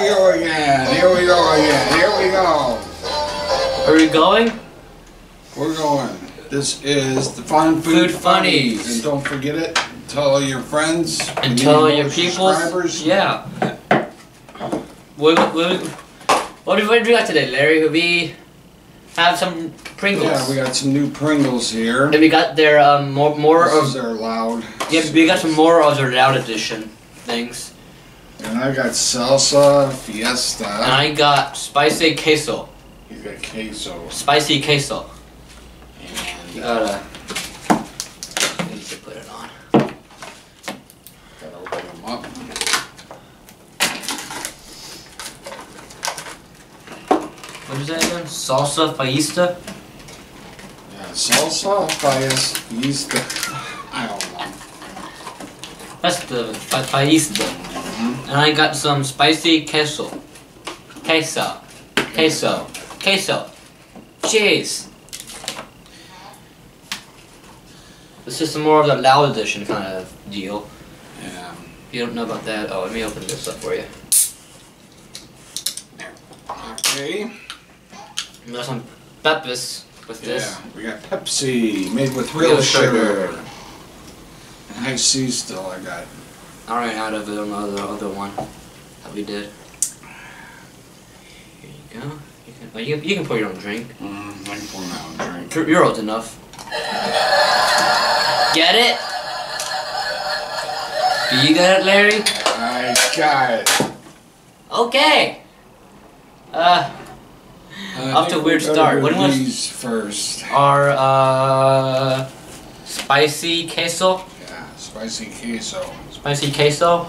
we go again. Here we go again. Here we go. Are we going? We're going. This is the Fun Food, Food Funnies. And don't forget it. Tell all your friends. And tell need your people. Yeah. What, what, what did we do got today, Larry? We have some Pringles. Yeah, we got some new Pringles here. and we got their um, more more This is of their loud. yeah we got some more of their loud edition things. And I got salsa fiesta. And I got spicy queso, You got queso. spicy queso. And uh, Gotta need to put it on. gotta open them up. What is that again? Salsa fiesta. Yeah, salsa fiesta. I don't know. That's the fiesta. And I got some spicy queso. Queso. Queso. Queso. Cheese. This is more of the loud edition kind of deal. Yeah. You don't know about that? Oh, let me open this up for you. Okay. We got some peppers with this. Yeah, we got Pepsi made with Real real, sugar. sugar. And I see still I got. I ran out of it on the other, one that we did. Here you go. You can, oh, you, you can pour your own drink. Mm, I can pour my own drink. You're you're old enough. Get it? Do you get it, Larry? I got it. Okay. Uh, I Off to a weird we start. do When was- first? our uh, spicy queso. Spicy queso. Spicy queso.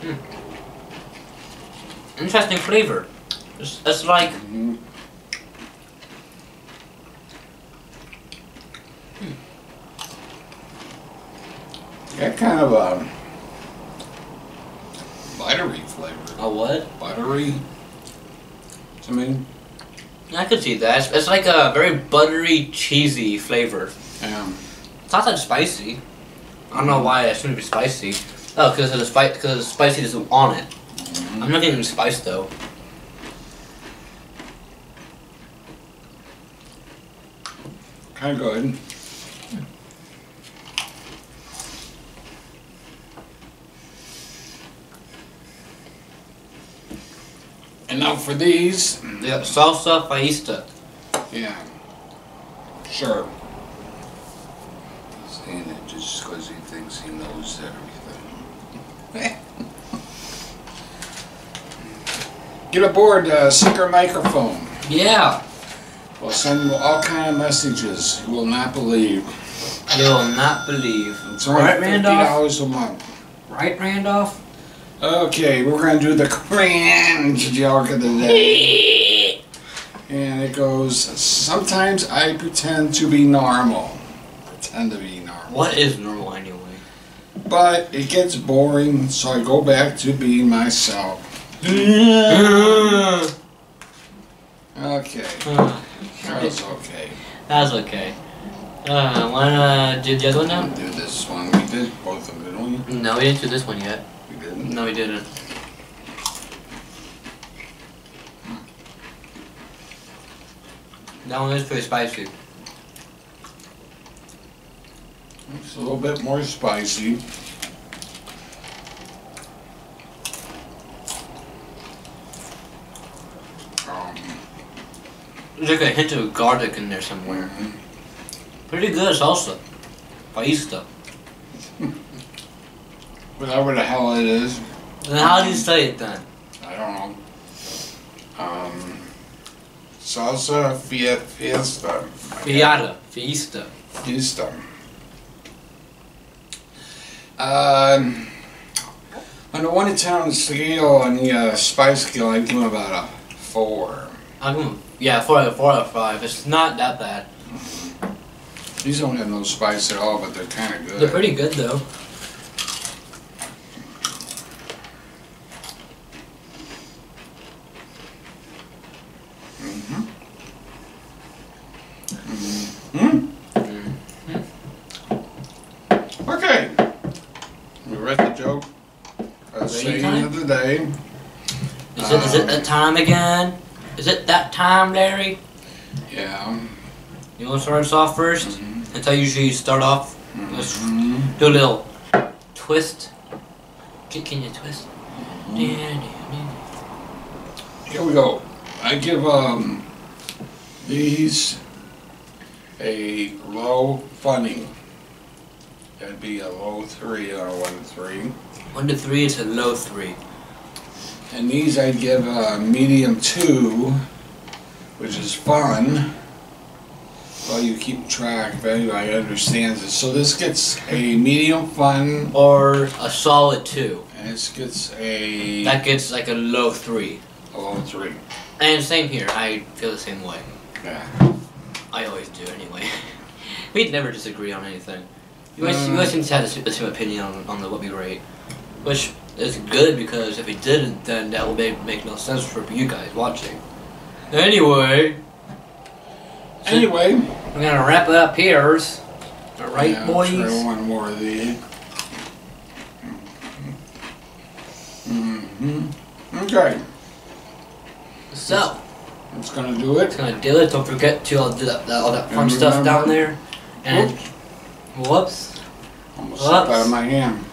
Hmm. Interesting flavor. It's, it's like hmm Got kind of a buttery flavor. a what? Buttery. I mean, I could see that. It's, it's like a very buttery, cheesy flavor. Yeah. It's not that spicy. I don't know why it shouldn't be spicy. Oh, because of the spice, because the spiciness on it. I'm not getting spice though. Kind of good. And now for these, Yeah, salsa fiesta. yeah, sure. He's saying it just because he thinks he knows everything. Get aboard, uh, Seeker Microphone. Yeah, We'll send you all kind of messages you will not believe. you'll not believe. It's only Right, fifty Randolph? dollars a month. Right, Randolph? Okay, we're gonna do the cringe joke of the day. And it goes, sometimes I pretend to be normal. Pretend to be normal. What is normal anyway? But it gets boring, so I go back to being myself. Okay, that's okay. That's okay. Uh, wanna do the other one now? Do this one. We did both of them, didn't we? No, we didn't do this one yet. We didn't. No, we didn't. That one is pretty spicy. It's a little bit more spicy. Um, There's like a hint of garlic in there somewhere. Pretty good salsa. Paista. whatever the hell it is, And how do you say it then? I don't know. Um, salsa fia, fiesta. Fiata. Fiesta. Fiesta. Um, on the one to ten scale on the uh, spice scale, I give him about a four. I'm gonna, yeah, four out of four out of five. It's not that bad. These don't have no spice at all, but they're kind of good. They're pretty good though. Mm-hmm. Hmm? Okay. We read the joke. A Ready saying time? of the day. Is it is it that time again? Is it that time, Larry? Yeah. You want to start us off 1st Mhm. That's how usually you start off. Let's Mhm. do a little twist. Can, can you twist? Here we go. I give um these a low funny. That'd be a low three or a one to three. One to three is a low three. And these I'd give a medium two, which is fun. Well, you keep track if anybody understands it. So this gets a medium fun, Or a solid two. and this gets a, That gets like a low three. a low three. And same here. I feel the same way. Yeah. I always do anyway. We'd never disagree on anything. You guys, you uh, guys seem to have the same- the same opinion on, on the, what we rate. Which is good because if it didn't, then that would make, make no sense for you guys watching. Anyway, Anyway, we're gonna wrap it up here. Alright, yeah, boys? Try one more of these. hmm Okay, So, It's gonna do it. it's gonna do it. Don't forget to all, do that, that, all that fun stuff down there. And, whoops. Almost slipped out of my hand.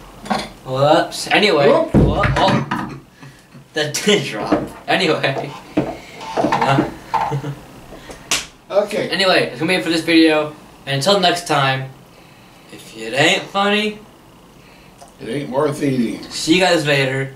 Whoops. Anyway. Whoop. Whoop. Oh. That did drop. Anyway. Yeah. Okay. Anyway, it's gonna be it for this video. And until next time, if it ain't funny, It ain't worth eating. see you guys later.